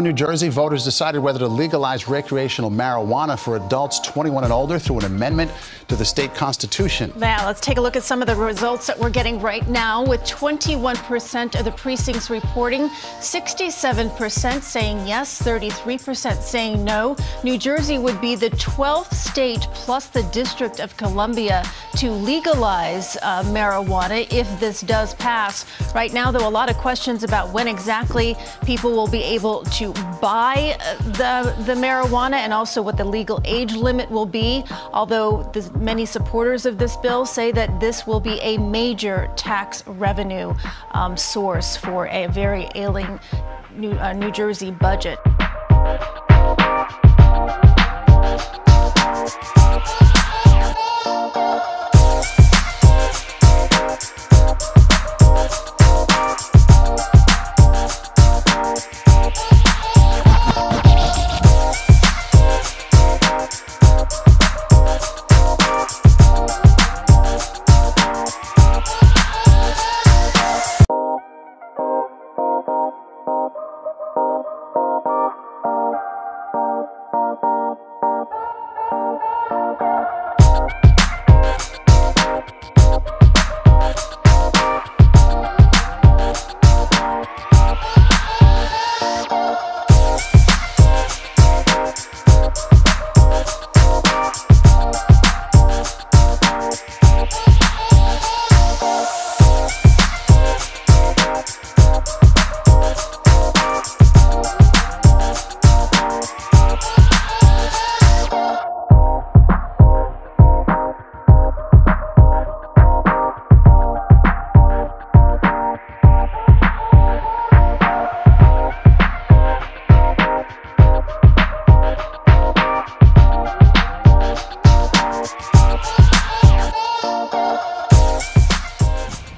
New Jersey, voters decided whether to legalize recreational marijuana for adults 21 and older through an amendment to the state constitution. Now, let's take a look at some of the results that we're getting right now. With 21% of the precincts reporting, 67% saying yes, 33% saying no. New Jersey would be the 12th state plus the District of Columbia to legalize uh, marijuana if this does pass. Right now, though, a lot of questions about when exactly people will be able to buy uh, the, the marijuana and also what the legal age limit will be. Although the, many supporters of this bill say that this will be a major tax revenue um, source for a very ailing New, uh, New Jersey budget.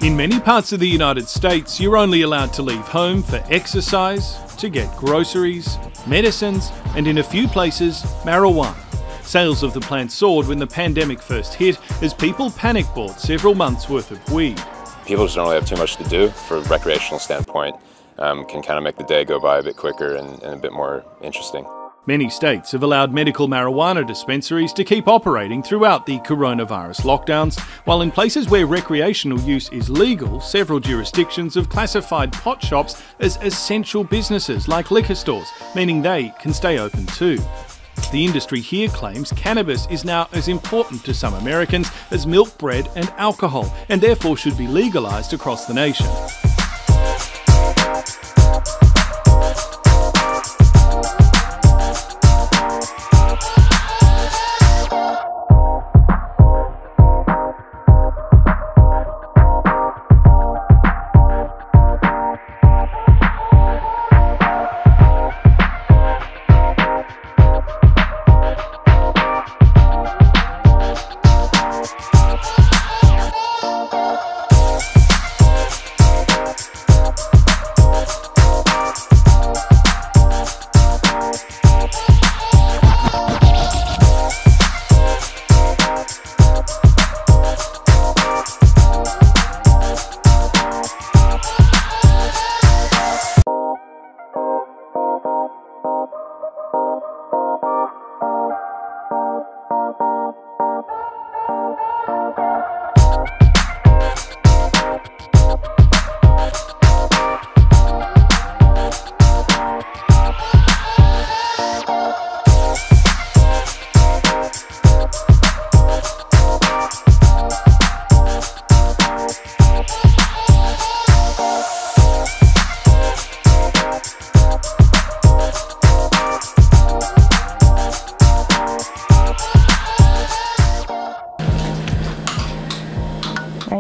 In many parts of the United States, you're only allowed to leave home for exercise, to get groceries, medicines, and in a few places, marijuana. Sales of the plant soared when the pandemic first hit as people panic bought several months' worth of weed. People just don't really have too much to do for a recreational standpoint. Um, can kind of make the day go by a bit quicker and, and a bit more interesting. Many states have allowed medical marijuana dispensaries to keep operating throughout the coronavirus lockdowns, while in places where recreational use is legal, several jurisdictions have classified pot shops as essential businesses like liquor stores, meaning they can stay open too. The industry here claims cannabis is now as important to some Americans as milk, bread, and alcohol, and therefore should be legalised across the nation.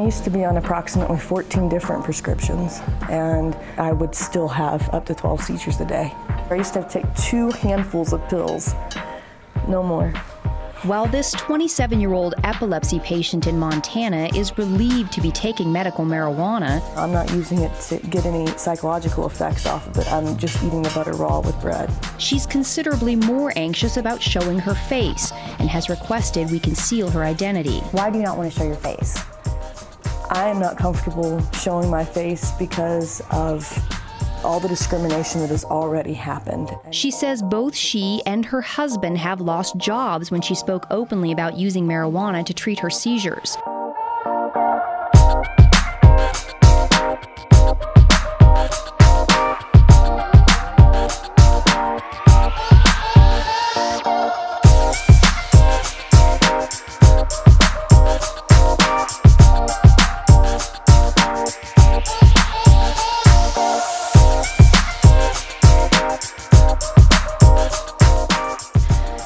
I used to be on approximately 14 different prescriptions, and I would still have up to 12 seizures a day. I used to have to take two handfuls of pills, no more. While this 27 year old epilepsy patient in Montana is relieved to be taking medical marijuana, I'm not using it to get any psychological effects off of it. I'm just eating the butter raw with bread. she's considerably more anxious about showing her face and has requested we conceal her identity. Why do you not want to show your face? I am not comfortable showing my face because of all the discrimination that has already happened. She says both she and her husband have lost jobs when she spoke openly about using marijuana to treat her seizures.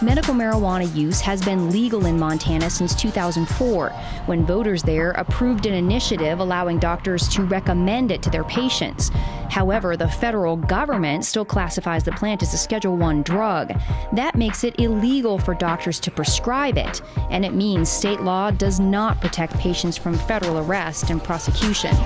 Medical marijuana use has been legal in Montana since 2004, when voters there approved an initiative allowing doctors to recommend it to their patients. However, the federal government still classifies the plant as a Schedule 1 drug. That makes it illegal for doctors to prescribe it, and it means state law does not protect patients from federal arrest and prosecution.